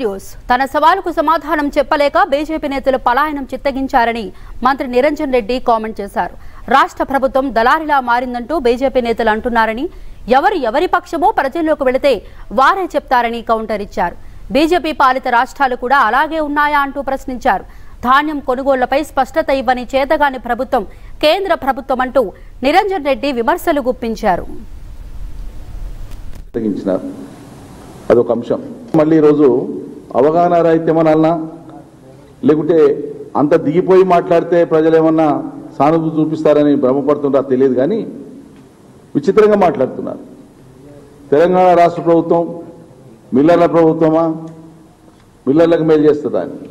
News. తన సవాలుకు సమాధానం చెప్పలేక బీజేపీ నేతలు పలాయనం చిత్తగించారని మంత్రి నిరంజన్ రెడ్డి కామెంట్ చేశారు. రాష్ట్ర ప్రభుత్వం దళారిలా మారిందంటూ బీజేపీ నేతలు అంటున్నారని ఎవరు ఎవరి పక్షమో ప్రజల్లోకి వెళితే వారే చెప్తారని కౌంటర్ ఇచ్చారు. బీజేపీ పాలిత రాష్ట్రాలు కూడా అలాగే ఉన్నాయా అంటూ ప్రశ్నించారు. ధాన్యం కొనుగోళ్ళపై స్పష్టత ఇవ్వని చేతగాని ప్రభుత్వం కేంద్ర ప్రభుత్వం అంటూ నిరంజన్ రెడ్డి విమర్శలు గుప్పించారు. అదొక అంశం. మళ్ళీ ఈరోజు అవగాహన రాహిత్యం లేకుంటే అంత దిగిపోయి మాట్లాడితే ప్రజలు ఏమన్నా సానుభూతి చూపిస్తారని భ్రమపడుతుంటారో తెలియదు కానీ విచిత్రంగా మాట్లాడుతున్నారు. తెలంగాణ రాష్ట్ర ప్రభుత్వం మిల్లర్ల ప్రభుత్వమా? మిల్లర్లకు మేలు చేస్తుందా అని.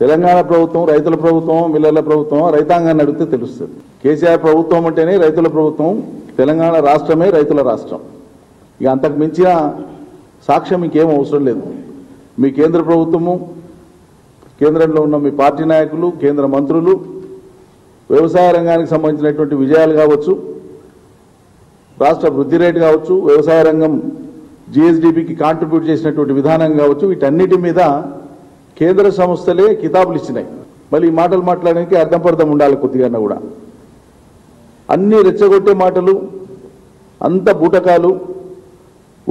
తెలంగాణ ప్రభుత్వం రైతుల ప్రభుత్వం మిల్లర్ల ప్రభుత్వం రైతాంగాన్ని అడిగితే తెలుస్తుంది. కేసీఆర్ ప్రభుత్వం అంటేనే రైతుల ప్రభుత్వం తెలంగాణ రాష్ట్రమే రైతుల రాష్ట్రం. ఇక అంతకు మించిన సాక్ష్యం ఇంకేం అవసరం లేదు. మీ కేంద్ర ప్రభుత్వము కేంద్రంలో ఉన్న మీ పార్టీ నాయకులు కేంద్ర మంత్రులు వ్యవసాయ రంగానికి సంబంధించినటువంటి విజయాలు కావచ్చు రాష్ట్ర వృద్ధి రేటు కావచ్చు వ్యవసాయ రంగం జిఎస్డిపికి కాంట్రిబ్యూట్ చేసినటువంటి విధానం కావచ్చు వీటన్నిటి మీద కేంద్ర సంస్థలే కితాబులు ఇచ్చినాయి. మళ్ళీ ఈ మాటలు మాట్లాడడానికి అర్థం పర్థం ఉండాలి కొద్దిగా కూడా. అన్ని రెచ్చగొట్టే మాటలు అంత బూటకాలు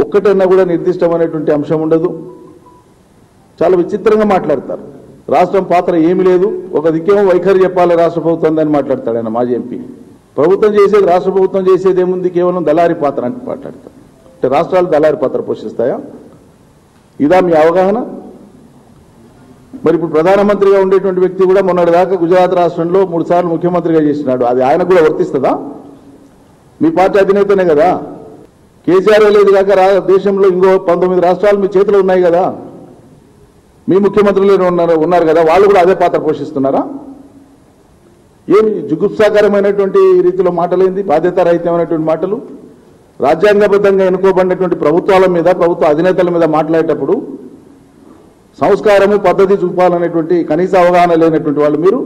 ఒక్కటన్నా కూడా నిర్దిష్టమైనటువంటి అంశం ఉండదు. చాలా విచిత్రంగా మాట్లాడతారు. రాష్ట్రం పాత్ర ఏమీ లేదు. ఒక దిక్కేమో వైఖరి చెప్పాలి రాష్ట్ర ప్రభుత్వం అని మాట్లాడతాడు ఆయన మాజీ ఎంపీ. ప్రభుత్వం చేసేది రాష్ట్ర ప్రభుత్వం చేసేది ఏముంది? కేవలం దళారి పాత్ర అని మాట్లాడతారు. అంటే రాష్ట్రాలు దళారి పాత్ర పోషిస్తాయా? ఇదా మీ అవగాహన? మరి ఇప్పుడు ప్రధానమంత్రిగా ఉండేటువంటి వ్యక్తి కూడా మొన్నటిదాకా గుజరాత్ రాష్ట్రంలో మూడు సార్లు ముఖ్యమంత్రిగా చేసినాడు. అది ఆయన కూడా వర్తిస్తుందా? మీ పార్టీ అధినేతనే కదా. కేసీఆర్ లేదు కాక దేశంలో ఇంకో పంతొమ్మిది రాష్ట్రాలు మీ చేతిలో ఉన్నాయి కదా. మీ ముఖ్యమంత్రులు ఉన్నారు ఉన్నారు కదా వాళ్ళు కూడా అదే పాత్ర పోషిస్తున్నారా? ఏమి జుగుప్సాకరమైనటువంటి రీతిలో మాటలేంది? బాధ్యతారహితమైనటువంటి మాటలు? రాజ్యాంగబద్ధంగా ఎన్నుకోబడినటువంటి ప్రభుత్వాల మీద ప్రభుత్వ అధినేతల మీద మాట్లాడేటప్పుడు సంస్కారము పద్ధతి చూపాలనేటువంటి కనీస అవగాహన లేనటువంటి వాళ్ళు మీరు?